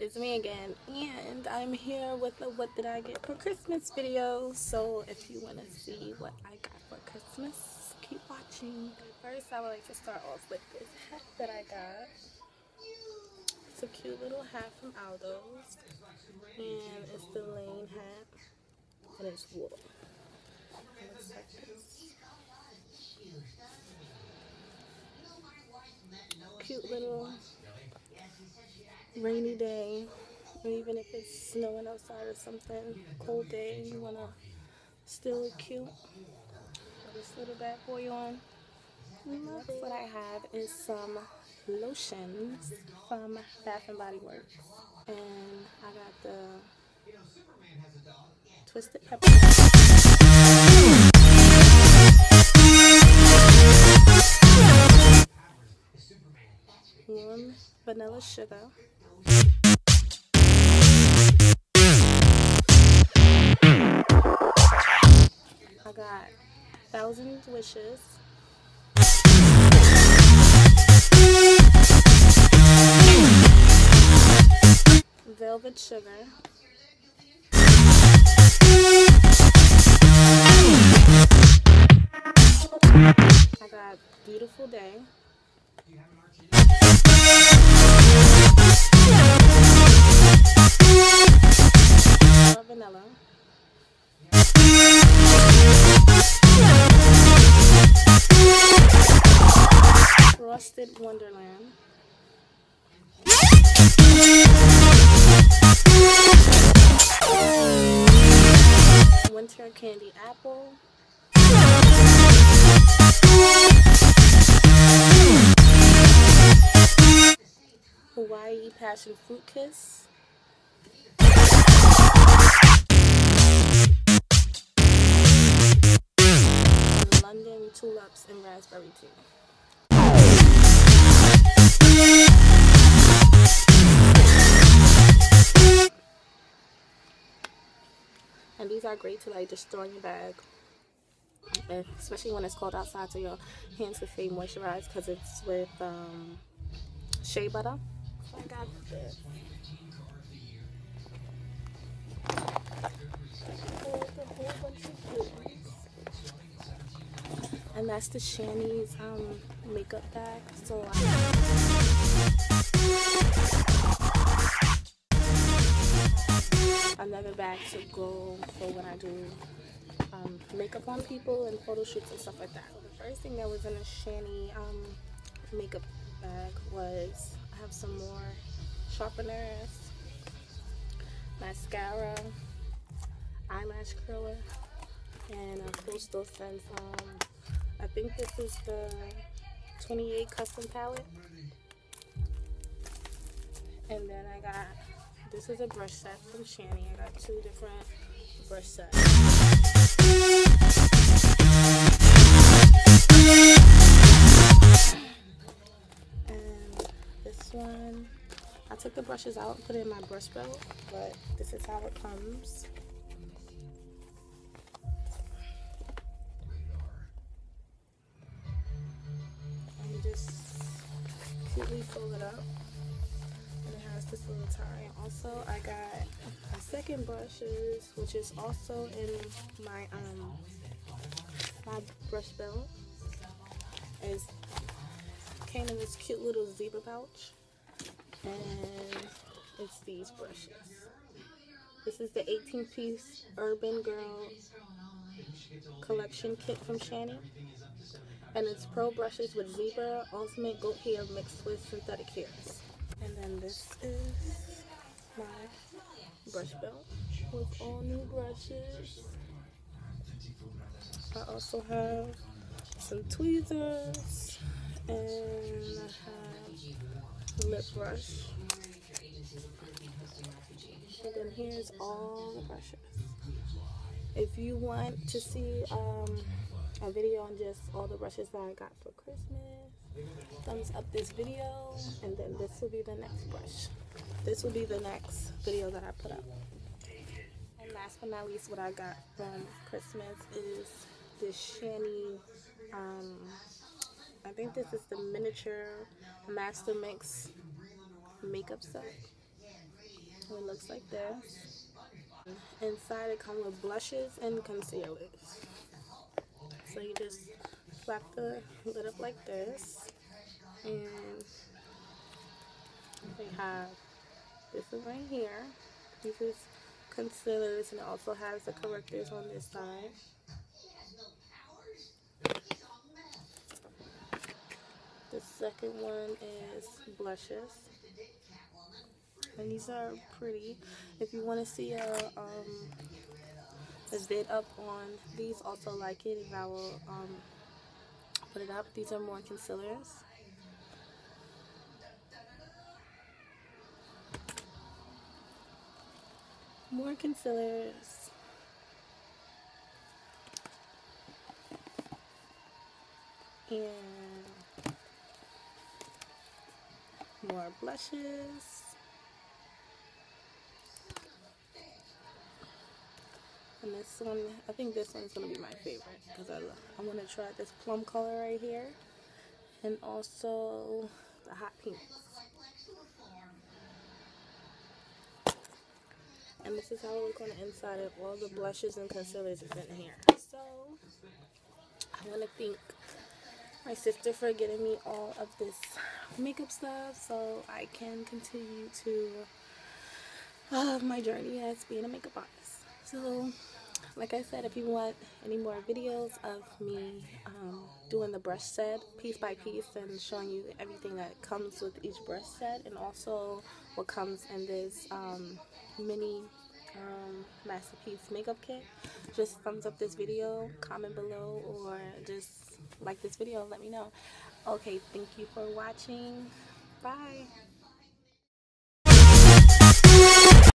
it's me again and I'm here with the what did I get for Christmas video. So if you want to see what I got for Christmas keep watching. First I would like to start off with this hat that I got. It's a cute little hat from Aldo's and it's the Lane hat and it's wool. Cute little rainy day, or even if it's snowing outside or something, cold day, you want to still look cute. Put this little bad boy on. Next, what I have is some lotions from Bath and Body Works, and I got the Twisted Pepper. Warm vanilla sugar. Thousand Wishes. Velvet Sugar. I got Beautiful Day. Frosted Wonderland. Winter Candy Apple. Hawaii Passion Fruit Kiss. London Tulips and Raspberry Tea. And these are great to like just throw in your bag. Especially when it's cold outside so your hands can stay moisturized because it's with um, shea butter. So I got this. And that's the Shany's um, makeup bag. So another bag to go for when I do um, makeup on people and photo shoots and stuff like that. So the first thing that was in a Shany um, makeup bag was I have some more sharpeners, mascara, eyelash curler, and a Coastal Scents. Um, I think this is the 28 custom palette. And then I got, this is a brush set from Shany. I got two different brush sets. And this one, I took the brushes out and put it in my brush belt, but this is how it comes. Cutely fold it up. And it has this little tie. Also, I got a second brushes, which is also in my um my brush belt. Is came in this cute little zebra pouch, and it's these brushes. This is the 18 piece Urban Girl collection kit from Shany. And it's pro brushes with zebra, ultimate goat hair mixed with synthetic hairs. And then this is my brush belt with all new brushes. I also have some tweezers and I have lip brush. And then here's all the brushes. If you want to see um, a video on just all the brushes that I got for Christmas, thumbs up this video, and then this will be the next brush. This will be the next video that I put up. And last but not least, what I got from Christmas is this Shany, um, I think this is the miniature Master Mix makeup set. it looks like this. Inside it comes with blushes and concealers. So you just flap the lid up like this. And we have this one right here. This is concealers and it also has the correctors on this side. The second one is blushes. And these are pretty. If you want to see a, um, a vid up on these, also like it, and I will um, put it up. These are more concealers. More concealers. And more blushes. And this one, I think this one's to be my favorite because I, I want to try this plum color right here. And also the hot pinks. And this is how it looks on the inside of all the blushes and concealers is in here. So, I want to thank my sister for getting me all of this makeup stuff so I can continue to uh, my journey as being a makeup artist. So, like I said, if you want any more videos of me um, doing the brush set piece by piece and showing you everything that comes with each brush set and also what comes in this um, mini um, masterpiece makeup kit, just thumbs up this video, comment below, or just like this video let me know. Okay, thank you for watching. Bye.